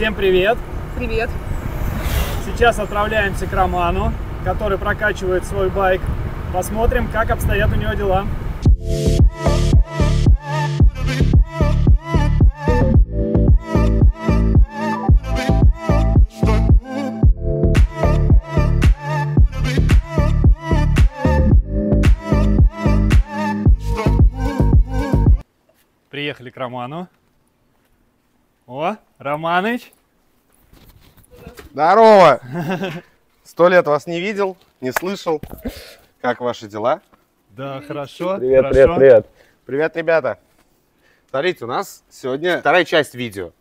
Всем привет! Привет. Сейчас отправляемся к Роману, который прокачивает свой байк. Посмотрим, как обстоят у него дела. Приехали к Роману. О, Романыч. Здорово! Сто лет вас не видел, не слышал. Как ваши дела? Да, хорошо. Привет, хорошо. привет, привет. Привет, ребята. Смотрите, у нас сегодня вторая часть видео.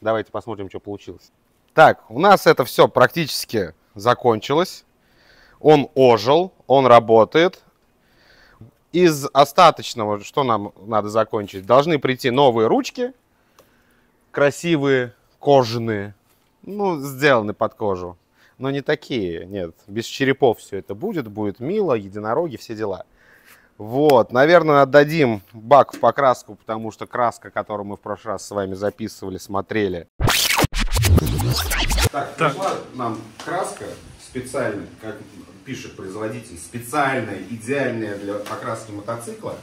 Давайте посмотрим, что получилось. Так, у нас это все практически закончилось. Он ожил, он работает. Из остаточного, что нам надо закончить, должны прийти новые ручки. Красивые, кожаные. Ну, сделаны под кожу. Но не такие, нет. Без черепов все это будет. Будет мило, единороги, все дела. Вот, наверное, отдадим бак в покраску, потому что краска, которую мы в прошлый раз с вами записывали, смотрели. Так, пришла нам краска специальная, как пишет производитель, специальная, идеальная для покраски мотоцикла.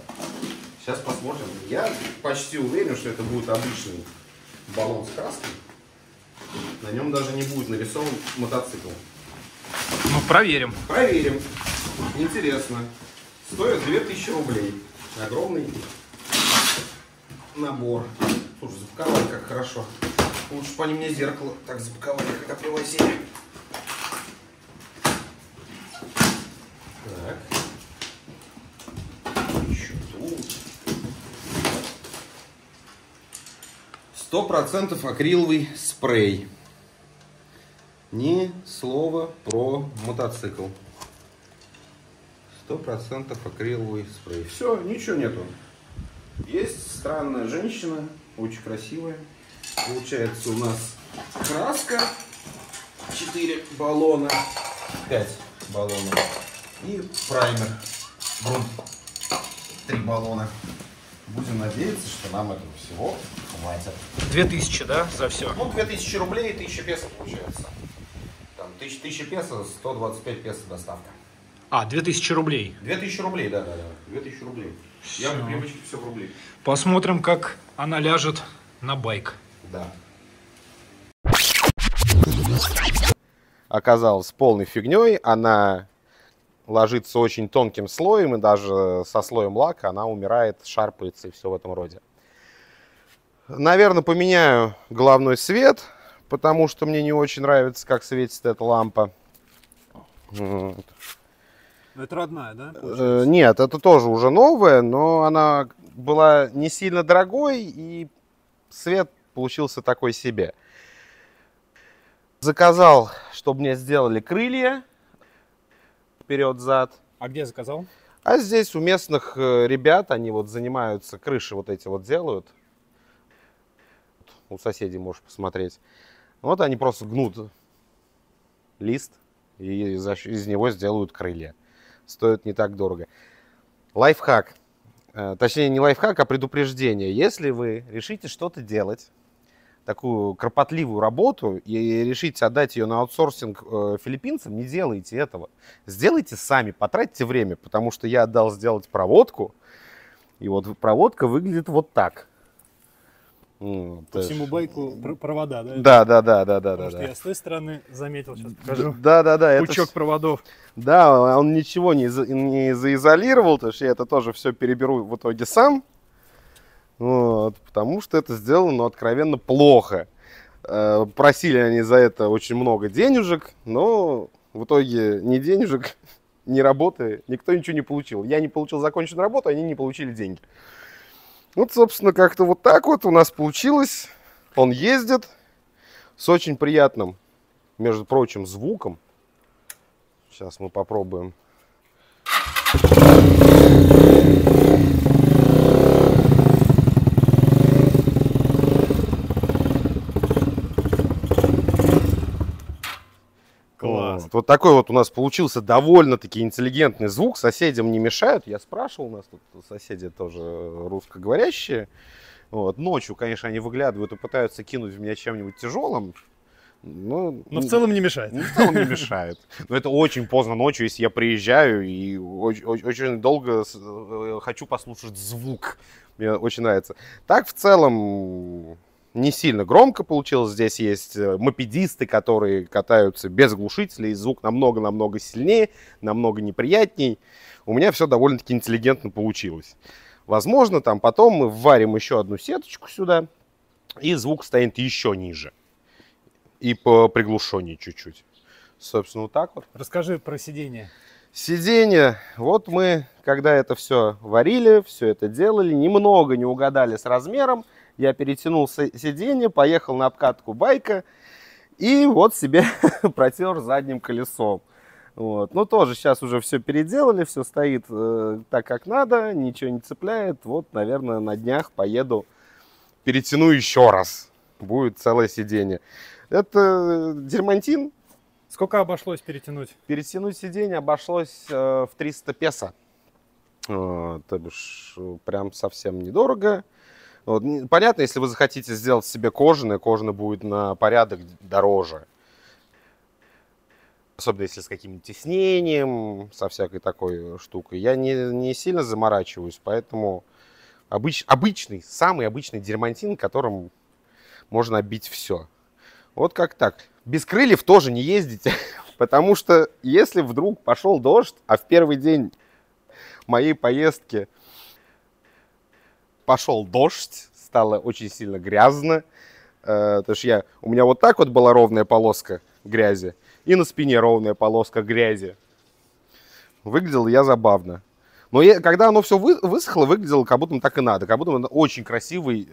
Сейчас посмотрим. Я почти уверен, что это будет обычный баллон с краской. На нем даже не будет нарисован мотоцикл. Ну, проверим. Проверим. Интересно. Стоит 2000 рублей. Огромный набор. Слушай, запаковали как хорошо. Лучше бы они мне зеркало так запаковали, когда привозили. Так. 100% акриловый спрей. Ни слова про мотоцикл. 100% акриловый спрей. Все, ничего нету. Есть странная женщина, очень красивая. Получается у нас краска, 4 баллона, 5 баллонов и праймер, грунт, 3 баллона. Будем надеяться, что нам этого всего хватит. 2000, да, за все? Ну, 2000 рублей и 1000 песо получается. Там 1000, 1000 песо, 125 песо доставка. А, 2000 рублей. 2000 рублей, да, да, да. 2000 рублей. Я Всё. по привычке все в рубли. Посмотрим, как она ляжет на байк. Да. Оказалась полной фигней. Она ложится очень тонким слоем, и даже со слоем лака она умирает, шарпается и все в этом роде. Наверное, поменяю головной свет, потому что мне не очень нравится, как светит эта лампа. Вот. Это родная, да? Э, Нет, это тоже уже новая, но она была не сильно дорогой, и цвет получился такой себе. Заказал, чтобы мне сделали крылья вперед-зад. А где заказал? А здесь у местных э, ребят, они вот занимаются, крыши вот эти вот делают. У соседей можешь посмотреть. Вот они просто гнут лист и из него сделают крылья. Стоит не так дорого. Лайфхак. Э, Точнее, не лайфхак, а предупреждение. Если вы решите что-то делать, такую кропотливую работу, и решите отдать ее на аутсорсинг э, филиппинцам, не делайте этого. Сделайте сами, потратьте время, потому что я отдал сделать проводку, и вот проводка выглядит вот так. М, По это всему байку пр- провода, да? Да, да, да, да, да, Потому да. что да. я с той стороны заметил, сейчас покажу. Да, да, да. это Пучок ж- проводов. Да, он ничего не, за- не заизолировал, потому что я это тоже все переберу в итоге сам. Вот, потому что это сделано ну, откровенно плохо. Э, Просили они за это очень много денежек, но в итоге ни денежек, ни работы никто ничего не получил. Я не получил законченную работу, они не получили деньги. Вот, собственно, как-то вот так вот у нас получилось. Он ездит с очень приятным, между прочим, звуком. Сейчас мы попробуем. Класс. Вот, вот такой вот у нас получился довольно-таки интеллигентный звук. Соседям не мешают. Я спрашивал, у нас тут соседи тоже русскоговорящие. Вот. Ночью, конечно, они выглядывают и пытаются кинуть в меня чем-нибудь тяжелым. Но, Но в целом не мешает. ну, в целом не мешает. Но это очень поздно ночью, если я приезжаю и очень, очень- долго э, хочу послушать звук. Мне очень нравится. Так, в целом, не сильно громко получилось. Здесь есть э, мопедисты, которые катаются без глушителей. Звук намного-намного сильнее, намного неприятней. У меня все довольно-таки интеллигентно получилось. Возможно, там потом мы вварим еще одну сеточку сюда, и звук станет еще ниже. И по приглушеннее чуть-чуть. Собственно, вот так вот. Расскажи про сиденье. Сиденье. Вот мы, когда это все варили, все это делали, немного не угадали с размером. Я перетянул си- сиденье, поехал на обкатку байка и вот себе протер задним колесом. Вот. Ну, тоже сейчас уже все переделали, все стоит э, так, как надо, ничего не цепляет. Вот, наверное, на днях поеду, перетяну еще раз. Будет целое сиденье. Это дермантин, Сколько обошлось перетянуть? Перетянуть сиденье обошлось э, в 300 песо. Э, то бишь, э, прям совсем недорого. Вот, Понятно, если вы захотите сделать себе кожаное, кожаное будет на порядок дороже. Особенно если с каким-нибудь тиснением, со всякой такой штукой. Я не, не сильно заморачиваюсь, поэтому обыч- обычный, самый обычный дермантин, которым можно обить все. Вот как так. Без крыльев тоже не ездите, потому что если вдруг пошел дождь, а в первый день моей поездки пошел дождь, стало очень сильно грязно, э, потому что я, у меня вот так вот была ровная полоска грязи, и на спине ровная полоска грязи. Выглядел я забавно. Но я, когда оно все вы, высохло, выглядело как будто так и надо, как будто это очень красивый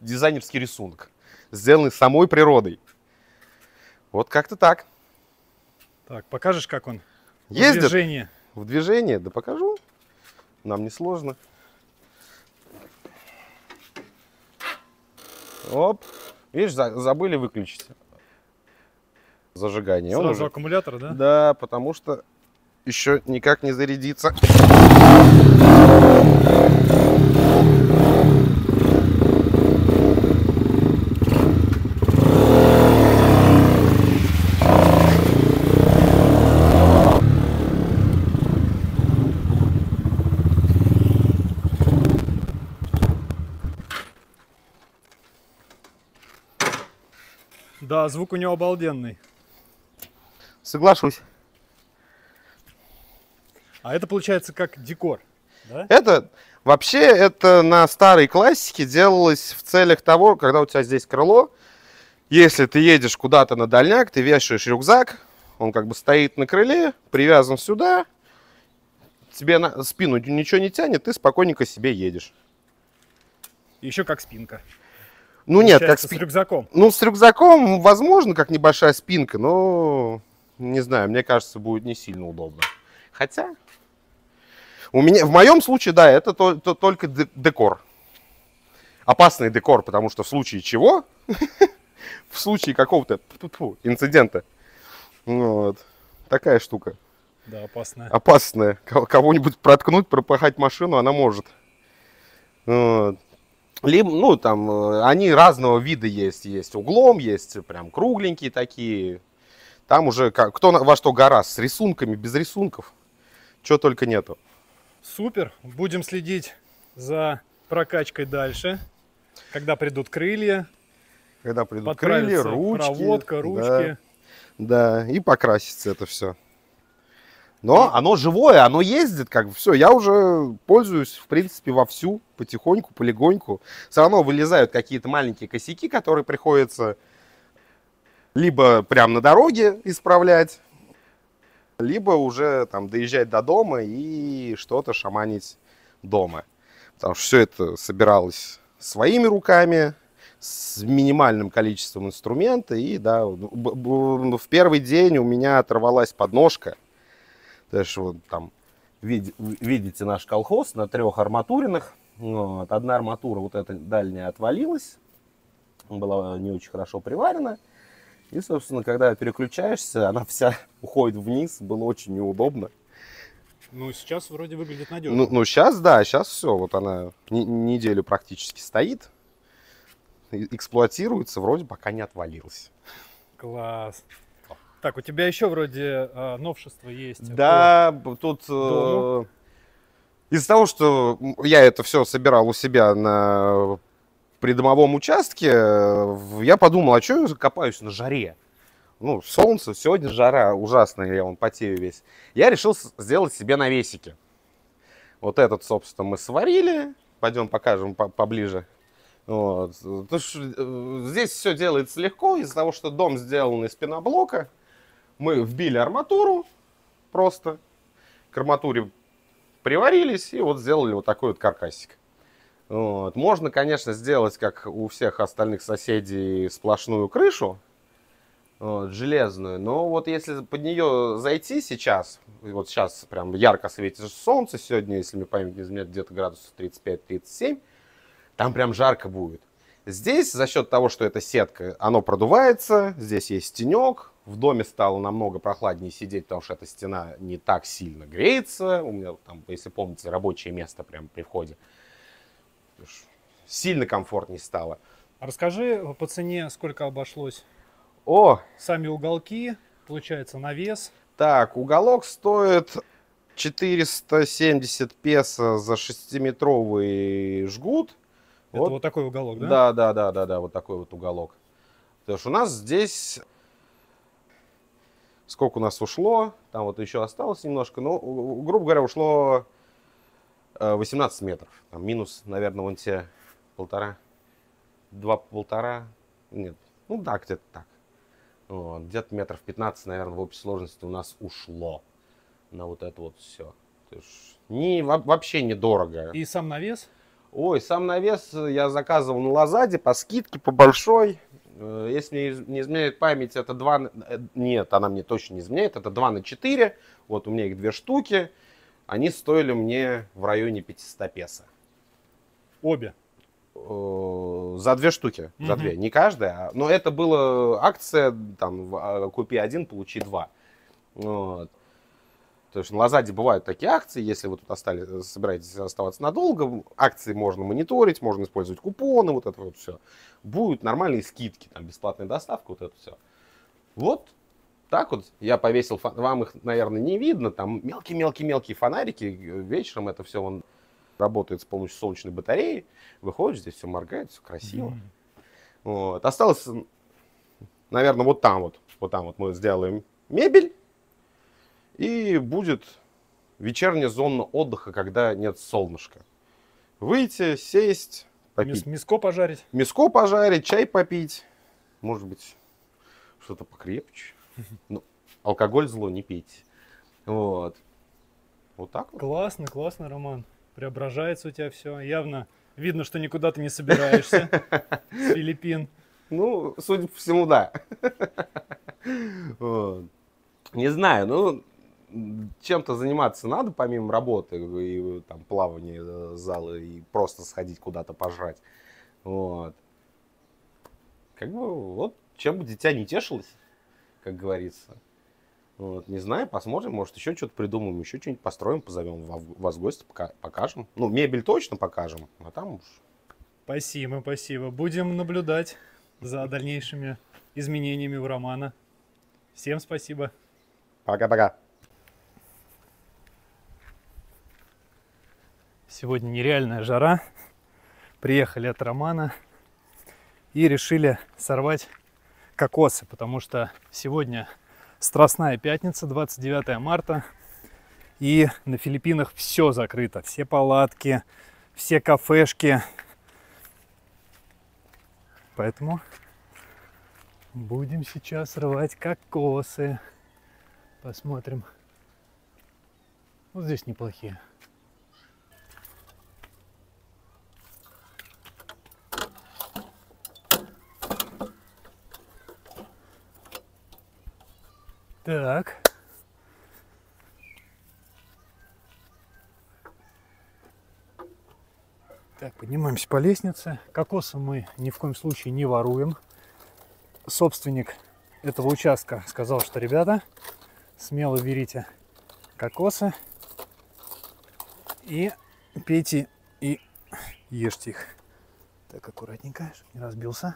дизайнерский рисунок, сделанный самой природой. Вот как-то так. Так, покажешь, как он? в Ездит движении? в движение? Да покажу. Нам не сложно. Оп. Видишь, за- забыли выключить зажигание. Он Сразу уже- аккумулятор, да? Да, потому что еще никак не зарядится. Да, звук у него обалденный. Соглашусь. А это получается как декор, да? Это вообще это на старой классике делалось в целях того, когда у тебя здесь крыло, если ты едешь куда-то на дальняк, ты вешаешь рюкзак, он как бы стоит на крыле, привязан сюда, тебе на спину ничего не тянет, ты спокойненько себе едешь. Еще как спинка. Ну нет, как спи- с рюкзаком. Ну, с рюкзаком, возможно, как небольшая спинка, но не знаю, мне кажется, будет не сильно удобно. Хотя, у меня, в моем случае, да, это то- то- только де- декор. Опасный декор, потому что в случае чего, в случае какого-то инцидента, вот, такая штука Да, опасная. опасная. Ко- Кого-нибудь проткнуть, пропахать машину она может. Вот. Либо, ну, там, э, они разного вида есть. Есть углом, есть прям кругленькие такие. Там уже ка- кто во что гораст, с рисунками, без рисунков. Чего только нету. Супер. Будем следить за прокачкой дальше. Когда придут крылья, Когда придут крылья, ручки. проводка, да, ручки. Да, и покрасится это все. Но оно живое, оно ездит, как бы все. Я уже пользуюсь, в принципе, вовсю, потихоньку, полегоньку. Все равно вылезают какие-то маленькие косяки, которые приходится либо прямо на дороге исправлять, либо уже там доезжать до дома и что-то шаманить дома. Потому что все это собиралось своими руками, с минимальным количеством инструмента. И да, в первый день у меня оторвалась подножка. То есть вот там вид- видите наш колхоз на трех арматуринах. Вот. Одна арматура, вот эта дальняя, отвалилась. Была не очень хорошо приварена. И, собственно, когда переключаешься, она вся уходит вниз. Было очень неудобно. Ну, сейчас вроде выглядит надежно. Ну, ну, сейчас, да, сейчас все. Вот она не- неделю практически стоит. эксплуатируется, вроде пока не отвалился. Класс. Так, у тебя еще вроде э, новшество есть. Да, б- тут э, из-за того, что я это все собирал у себя на придомовом участке, э, я подумал, а что я копаюсь на жаре? Ну, солнце, сегодня жара ужасная, я вон потею весь. Я решил сделать себе навесики. Вот этот, собственно, мы сварили. Пойдем покажем по- поближе. Вот. Э, здесь все делается легко из-за того, что дом сделан из пеноблока. Мы вбили арматуру просто. К арматуре приварились и вот сделали вот такой вот каркасик. Вот. Можно, конечно, сделать, как у всех остальных соседей, сплошную крышу, вот, железную. Но вот если под нее зайти сейчас, вот сейчас прям ярко светит солнце сегодня, если мне память не изменяет, где-то градусов 35-37, там прям жарко будет. Здесь за счет того, что это сетка, оно продувается, здесь есть тенек, в доме стало намного прохладнее сидеть, потому что эта стена не так сильно греется. У меня там, если помните, рабочее место прямо при входе. Сильно комфортнее стало. А Расскажи по цене, сколько обошлось. О, Сами уголки, получается, навес. так, уголок стоит 470 песо за 6-метровый жгут. Это Вот. вот такой уголок, да? Да, да, да, да, да, вот такой вот уголок. Потому что у нас здесь сколько у нас ушло, там вот еще осталось немножко, но, у- у- грубо говоря, ушло э, 18 метров. Там минус, наверное, вон те полтора, два полтора, нет, ну да, где-то так. Вот, где-то метров 15, наверное, в общей сложности у нас ушло на вот это вот все. Не, во- вообще недорого. И сам навес. Ой, сам навес я заказывал на Лазаде по скидке, по большой. Э, Если не изменяет память, это 2... на- э, Нет, она мне точно не изменяет. Это 2 на 4. Вот у меня их две штуки. Они стоили мне в районе 500 песо. Обе. Э, За две штуки. За Мгм. две. Не каждая. а- Но это была акция, там, купи один, получи два. Вот. То есть на Лазаде бывают такие акции, если вы тут остались, собираетесь оставаться надолго, акции можно мониторить, можно использовать купоны, вот это вот все. Будут нормальные скидки, там бесплатная доставка, вот это все. Вот так вот я повесил, вам их, наверное, не видно, там мелкие-мелкие-мелкие фонарики, вечером это все он работает с помощью солнечной батареи, выходишь, здесь все моргает, все красиво. Мгм. Вот. Осталось, наверное, вот там вот. Вот там вот мы сделаем мебель. И будет вечерняя зона отдыха, когда нет солнышка. Выйти, сесть, попить. Мис- Миско пожарить. Мяско пожарить, чай попить. Может быть, что-то покрепче. Ну, алкоголь зло не пейте. Вот. Вот так вот. Классно, классно, Роман. Преображается у тебя все. Явно видно, что никуда ты не собираешься с Филиппин. Ну, судя по всему, да. Не знаю, ну, чем-то заниматься надо помимо работы и там плавания, э, зала и просто сходить куда-то пожрать. Вот. Как бы вот чем бы дитя не тешилось, как говорится. Вот, не знаю, посмотрим, может еще что-то придумаем, еще что-нибудь построим, позовем ва- вас в гости, пока- покажем. Ну, мебель точно покажем, а там уж Спасибо, спасибо. Будем наблюдать за дальнейшими изменениями у Романа. Всем спасибо. пока-пока. Сегодня нереальная жара. Приехали от Романа и решили сорвать кокосы, потому что сегодня Страстная пятница, 29 марта. И на Филиппинах все закрыто. Все палатки, все кафешки. Поэтому будем сейчас рвать кокосы. Посмотрим. Вот здесь неплохие. Так. Так, поднимаемся по лестнице. Кокосы мы ни в коем случае не воруем. Собственник этого участка сказал, что, ребята, смело берите кокосы и пейте и ешьте их. Так, аккуратненько, чтобы не разбился.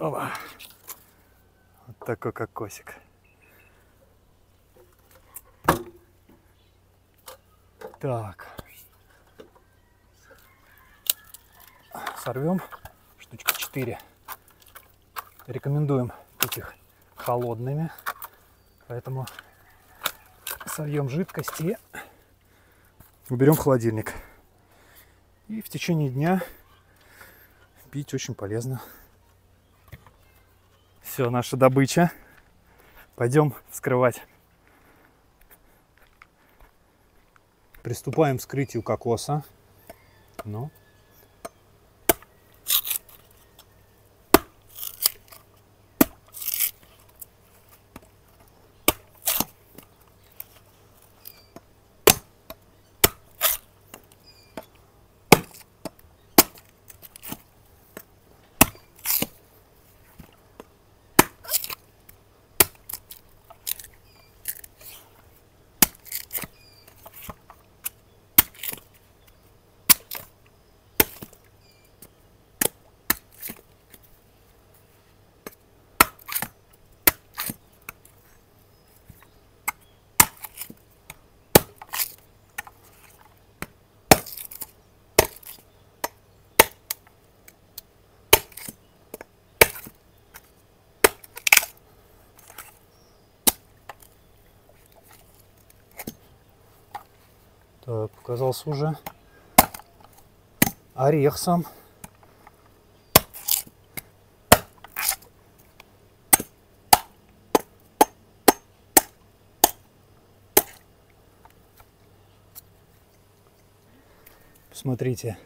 Опа. Вот такой кокосик. Так. Сорвем штучка 4. Рекомендуем пить их холодными. Поэтому сольем жидкость и уберем в холодильник. И в течение дня пить очень полезно. Все, наша добыча. Пойдем вскрывать. Приступаем к вскрытию кокоса. Ну, Так, показался уже орех сам. Смотрите,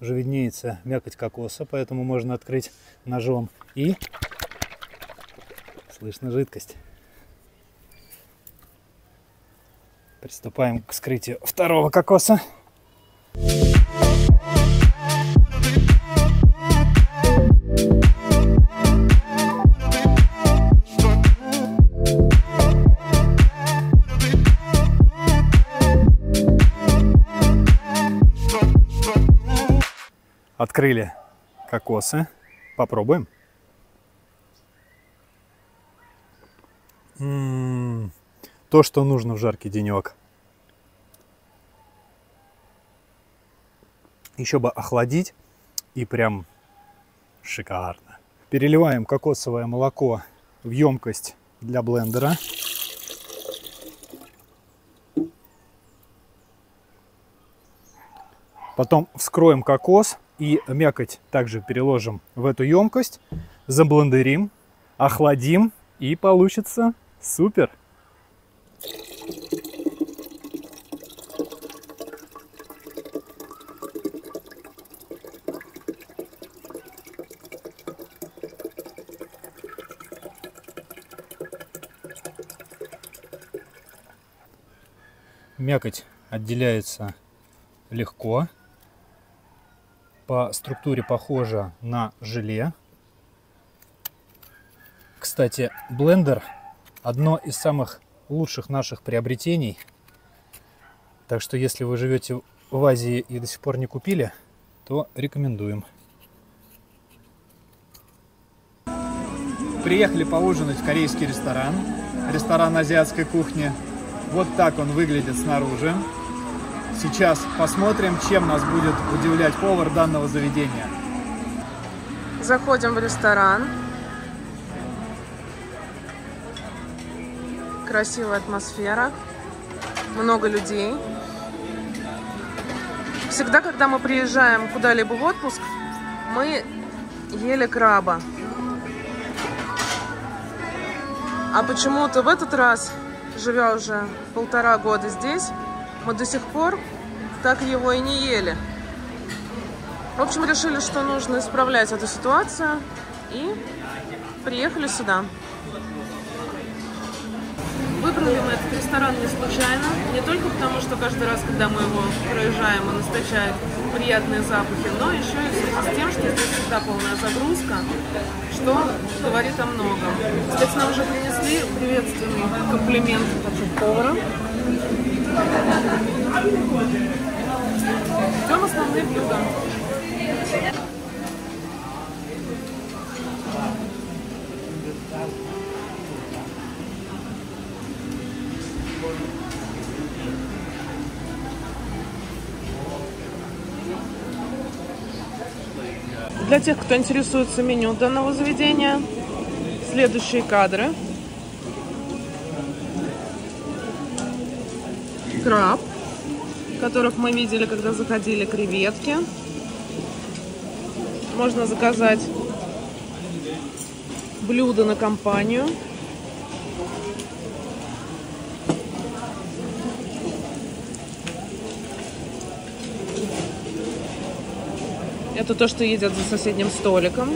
уже виднеется мякоть кокоса, поэтому можно открыть ножом и слышно жидкость. Приступаем к вскрытию второго кокоса. Открыли кокосы. Попробуем. М -м -м, то, что нужно в жаркий денек. Еще бы охладить и прям шикарно. Переливаем кокосовое молоко в емкость для блендера. Потом вскроем кокос и мякоть также переложим в эту емкость, заблендерим, охладим и получится супер. Мякоть отделяется легко. По структуре похожа на желе. Кстати, блендер одно из самых лучших наших приобретений. Так что если вы живете в Азии и до сих пор не купили, то рекомендуем. Приехали поужинать в корейский ресторан. Ресторан азиатской кухни. Вот так он выглядит снаружи. Сейчас посмотрим, чем нас будет удивлять повар данного заведения. Заходим в ресторан. Красивая атмосфера. Много людей. Всегда, когда мы приезжаем куда-либо в отпуск, мы ели краба. А почему-то в этот раз, живя уже полтора года здесь, мы до сих пор так его и не ели. В общем, решили, что нужно исправлять эту ситуацию и приехали сюда. Выбрали мы этот ресторан не случайно, не только потому, что каждый раз, когда мы его проезжаем, он источает приятные запахи, но еще и в связи с тем, что здесь всегда полная загрузка, что говорит о многом. Кстати, нам уже принесли приветственный комплимент от повара. Ждем основные блюда. Для тех, кто интересуется меню данного заведения, следующие кадры. Краб, которых мы видели, когда заходили, креветки. Можно заказать блюдо на компанию. Это то, что едят за соседним столиком.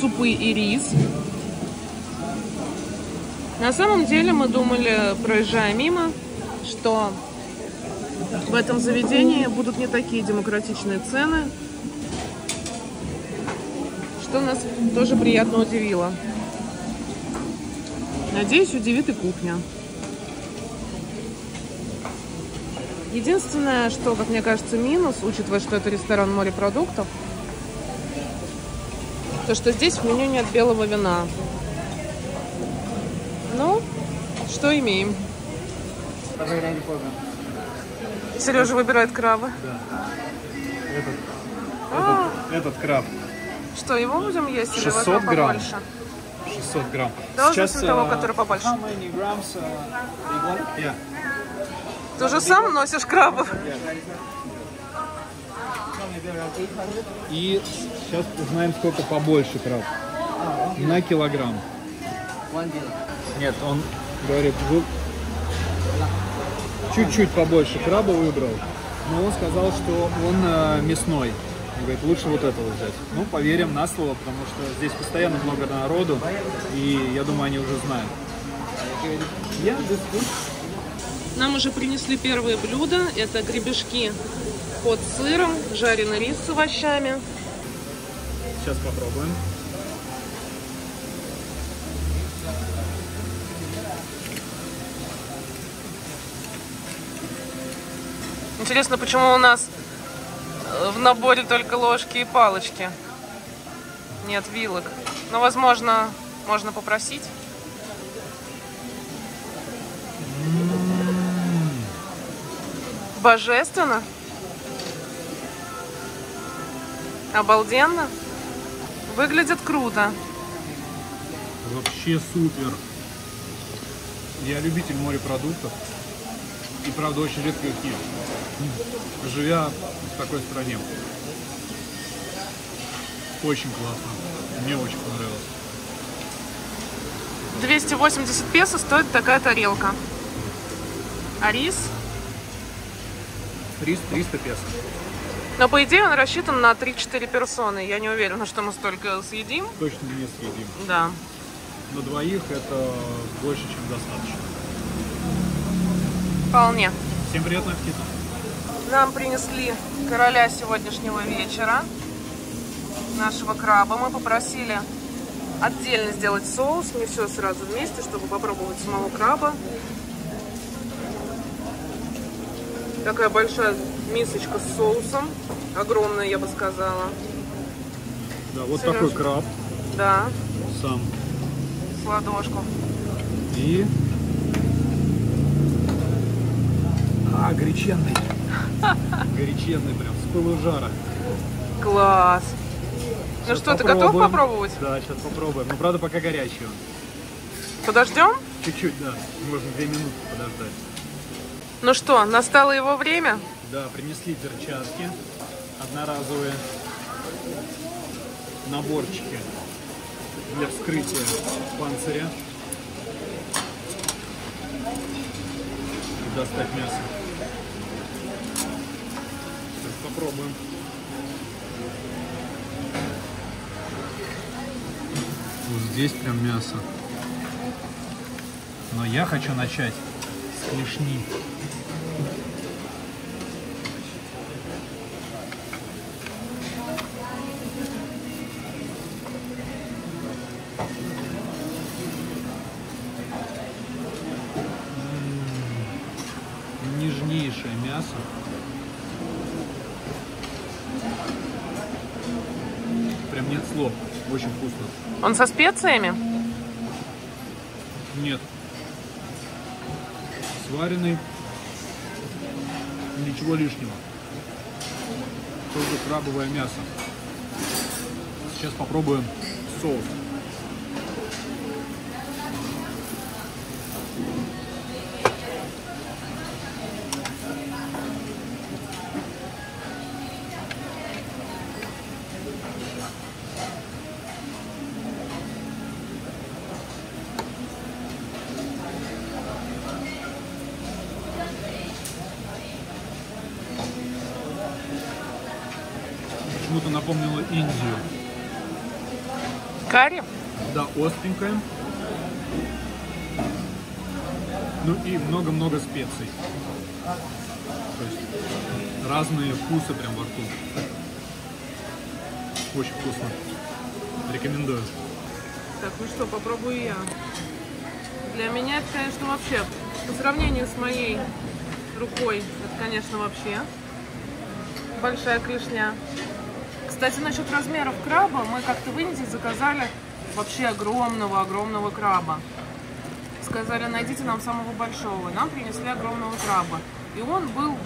Супы и рис. На самом деле мы думали, проезжая мимо, что в этом заведении будут не такие демократичные цены, что нас тоже приятно удивило. Надеюсь, удивит и кухня. Единственное, что, как мне кажется, минус, учитывая, что это ресторан морепродуктов, то, что здесь в меню нет белого вина. Ну, что имеем. Сережа выбирает краба. Этот, А, этот, этот краб что, его будем есть или 600 возьмем грамм. побольше? 600 грамм. Давай возьмем того, э, который побольше. How many grams, uh? Yeah. Ты уже сам носишь крабов? И сейчас узнаем, сколько побольше краб. На килограмм. Нет, он говорит, вы чуть-чуть побольше краба выбрал, но он сказал, что он э, мясной. Он говорит, лучше вот этого взять. Ну, поверим на слово, потому что здесь постоянно много народу, и я думаю, они уже знают. Я Нам уже принесли первые блюда. Это гребешки под сыром, жареный рис с овощами. Сейчас попробуем. Интересно, почему у нас э, в наборе только ложки и палочки? Нет вилок. Но, возможно, можно попросить. Божественно. Обалденно. Выглядит круто. Вообще супер. Я любитель морепродуктов. И правда очень редко их ем. Живя в такой стране. Очень классно. Мне очень понравилось. 280 песо стоит такая тарелка. А рис? Рис 300 песо. Но по идее он рассчитан на 3-4 персоны. Я не уверена, что мы столько съедим. Точно не съедим. Да. На двоих это больше, чем достаточно. Вполне. Всем приятного аппетита. Нам принесли короля сегодняшнего вечера. Нашего краба. Мы попросили отдельно сделать соус. Не все сразу вместе, чтобы попробовать самого краба. Такая большая мисочка с соусом. Огромная, я бы сказала. Да, вот Серёж. такой краб Да, сам. с ладошку. И... горяченный. Горяченный прям, с пылу жара. Класс. Ну Щас что, ты готов попробуем. попробовать? Да, сейчас попробуем. Но правда пока горячий он. Подождем? Чуть-чуть, да. Можно две минуты подождать. Ну что, настало его время? Да, принесли перчатки одноразовые, наборчики для вскрытия панциря. и достать мясо. Попробуем. Вот здесь прям мясо. Но я хочу начать с клешни. Специями? Нет. Сваренный. Ничего лишнего. Только крабовое мясо. Сейчас попробуем соус. Напомнила Индию. Карри? Да, остренькая. Ну и много-много специй. То есть разные вкусы прям во рту. Очень вкусно. Рекомендую. Так, ну что, попробую я. Для меня это, конечно, вообще, по сравнению с моей рукой, это, конечно, вообще большая клешня. Кстати, насчет размеров краба, мы как-то в Индии заказали вообще огромного-огромного краба. Сказали, найдите нам самого большого. Нам принесли огромного краба. И он был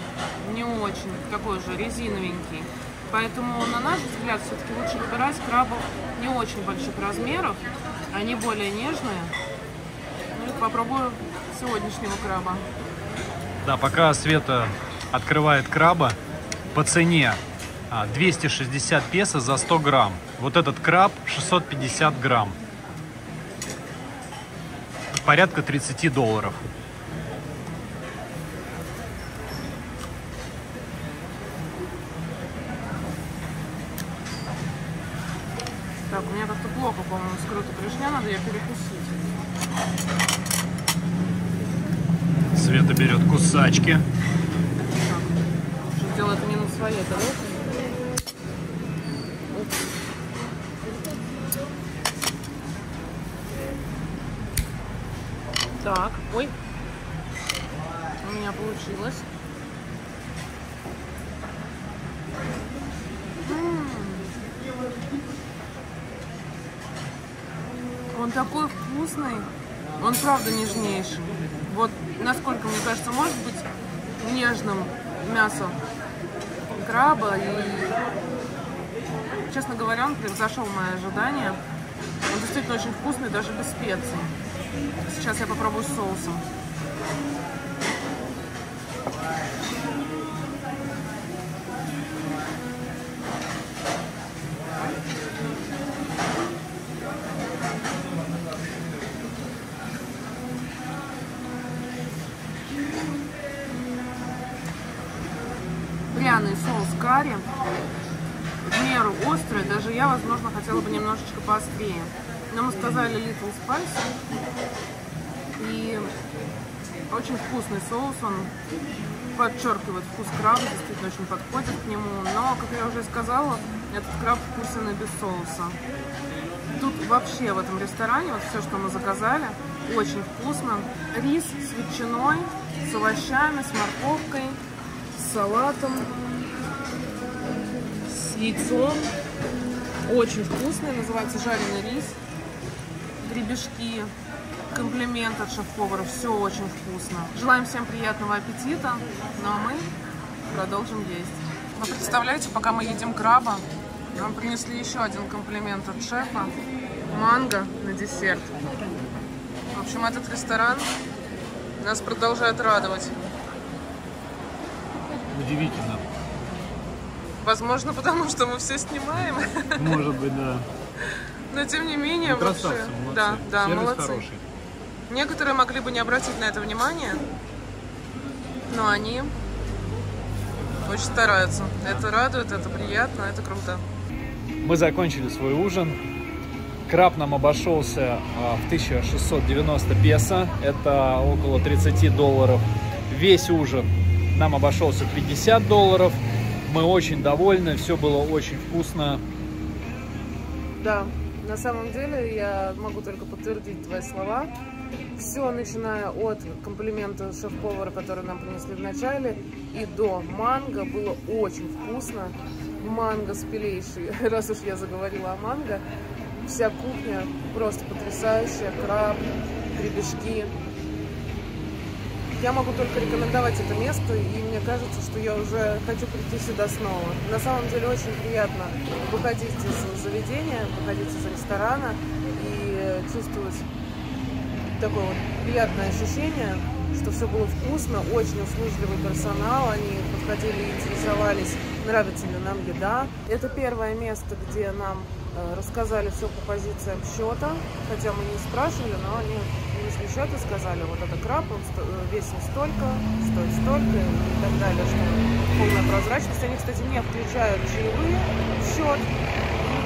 не очень такой же резиновенький. Поэтому, на наш взгляд, все-таки лучше выбирать крабов не очень больших размеров. Они более нежные. Ну попробую сегодняшнего краба. Да, пока Света открывает краба, по цене 260 песо за 100 грамм. Вот этот краб 650 грамм. Порядка 30 долларов. Так, у меня как-то плохо, по-моему, скрыта клешня, надо ее перекусить. Света берет кусачки. Так, делает не на своей тарелке. Уps. Так, ой. У меня получилось. М. Он такой вкусный. Он правда нежнейший. Вот насколько, мне кажется, может быть нежным мясо краба. И, честно говоря, он превзошел мои ожидания. Он действительно очень вкусный, даже без специй. Сейчас я попробую с соусом. Я, возможно, хотела бы немножечко поострее. Но мы сказали Little Spice. И очень вкусный соус. Он подчеркивает вкус краба, действительно очень подходит к нему. Но, как я уже сказала, этот краб вкусен и без соуса. Тут вообще в этом ресторане, вот все, что мы заказали, очень вкусно. Рис с ветчиной, с овощами, с морковкой, с салатом, с яйцом. Очень вкусный, называется жареный рис. Гребешки, комплимент от шеф-повара, все очень вкусно. Желаем всем приятного аппетита, ну а мы продолжим есть. Вы представляете, пока мы едим краба, нам принесли еще один комплимент от шефа. Манго на десерт. В общем, этот ресторан нас продолжает радовать. Удивительно. Возможно, потому что мы все снимаем. Может быть, да. Но тем не менее, Ну, вообще- молодцы. Да, да, Сервис молодцы. хороший. Некоторые могли бы не обратить на это внимание, но они очень стараются. Это радует, это приятно, это круто. Мы закончили свой ужин. Краб нам обошелся а, в 1690 песо, это около 30 долларов. Весь ужин нам обошелся в 50 долларов. Мы очень довольны, все было очень вкусно. Да, на самом деле я могу только подтвердить твои слова. Все, начиная от комплимента шеф-повара, который нам принесли в начале, и до манго, было очень вкусно. Манго спелейший, раз уж я заговорила о манго. Вся кухня просто потрясающая, краб, гребешки. Я могу только рекомендовать это место, и мне кажется, что я уже хочу прийти сюда снова. На самом деле очень приятно выходить из заведения, выходить из ресторана и чувствовать такое вот приятное ощущение, что все было вкусно, очень услужливый персонал, они подходили и интересовались, нравится ли нам еда. Это первое место, где нам э, рассказали все по позициям счета, хотя мы не спрашивали, но они внесли счет и сказали, вот это краб, он э, весит столько, стоит столько и так далее, что полная прозрачность. Они, кстати, не включают чаевые в счет, и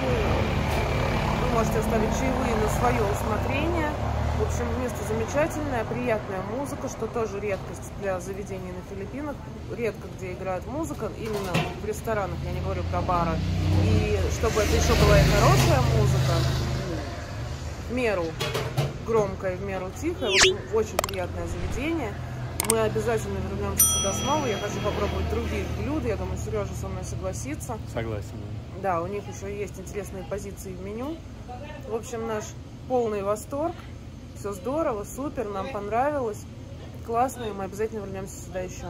вы можете оставить чаевые на свое усмотрение. В общем, место замечательное, приятная музыка, что тоже редкость для заведений на Филиппинах. Редко где играет музыка, именно в ресторанах, я не говорю про бары. И чтобы это еще была и хорошая музыка, в громкая, в меру тихая. В общем, очень приятное заведение. Мы обязательно вернемся сюда снова. Я хочу попробовать другие блюда. Я думаю, Сережа со мной согласится. Согласен. Да, у них еще есть интересные позиции в меню. В общем, наш полный восторг все здорово, супер, нам понравилось. Классно, и мы обязательно вернемся сюда еще.